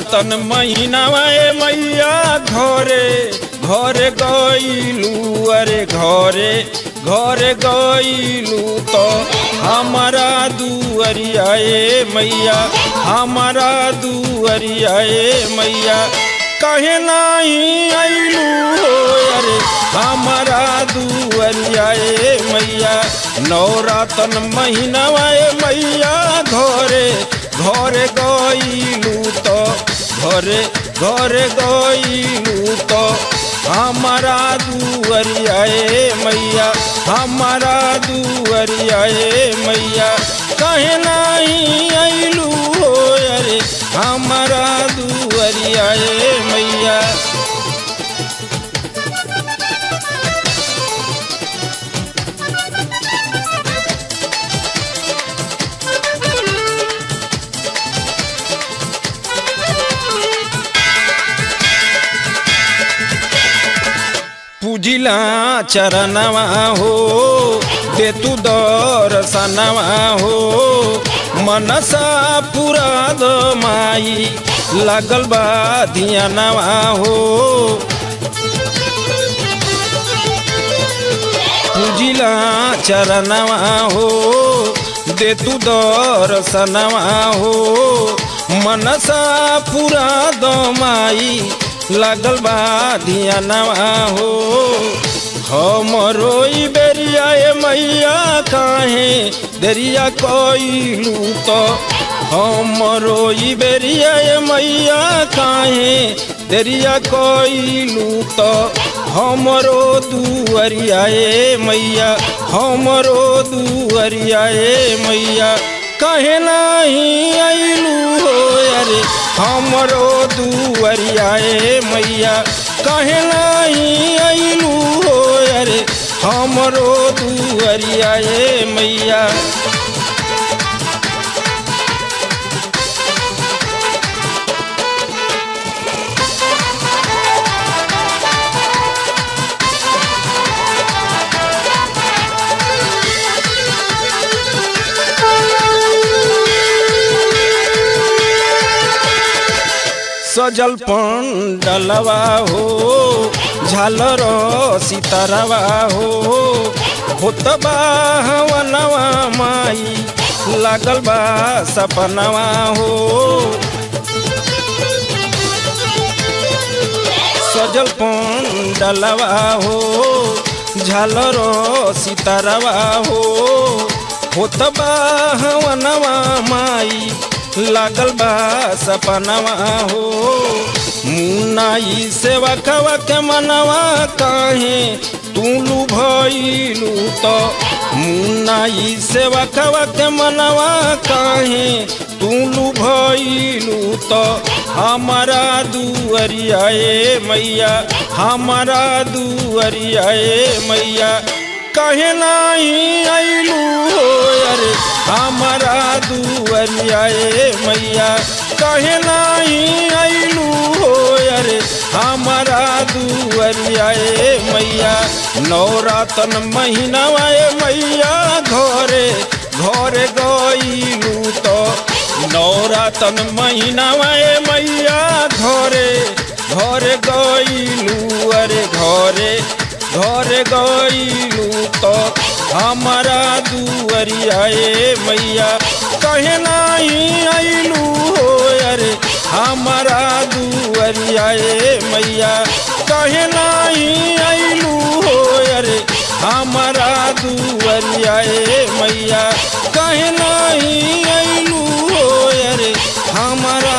नौरातन महीनावा ए मैया घरे घरे गईलू अरे घरे घरे गईलू तो हमारा दुअरिया ए मैया, हमारा दुअरिया ए मैया। कहे नहीं आईलू हो, अरे हमारा दुअरिया ए मैया। नौरातन महीनावा ए मैया घरे घरे गईलू तो घरे घरे गईलू तो। हमारा दुअरिया मैया, हमारा दुअरिया मैया। कहे नहीं आईलू हो अरे, हमारा दुअरिया मैया। पूजिला चरणवा हो दे तू दर्शनवा हो। मनसा पूरा द माई, लागल बा हो। पूजिला चरणवा हो दे तू दर्शनवा हो। मनसा पूरा द माई लागल बा धियानवा हो। हमरो बेरिया ए मैया काहे देरिया कइलू तो। हमरो बेरिया ए मैया काहे देरिया कइलू तो। हमरो दुअरिया ए मैया हमरो दुअरिया ए मैया। कहे नहीं आइलू हो अरे। हमरो दुअरिया मैया। कहे नहीं आइलू हो अरे। हमरो दुअरिया मैया। सजल पंडलवा हो, झालर सितारवा हो। होत बा हवनवा माई, लागल बा सपनवा हो। सजल पंडलवा हो, झालर सितारवा हो। होत बा हवनवा माई लागल बा सपनवा हो। मुनाई से खवा के मनवा काहे? तू भइलू तो। मुनाई से खवा के मनवा काहे? तू भइलू तो। हमारा दुअरिया मैया। हमारा दुअरिया मैया। कहे नहीं आइलू हो अरे हमारा दुअरिया मैया। कहे नहीं आइलू हो अरे हमारा दुअरिया मैया। नौरातन महीनावा ए मैया घरे। घरे गईलू तो। नौरातन महीना आए मैया घरे। घरे घरे घर गई तो हमारा दुअरिया मैया, कहे नहीं आईलू हो अरे? हमारा दुअरिया मैया, कहे नहीं आईलू हो अरे? हमारा दुअरिया मैया, कहे नहीं अलू हो अरे? हमारा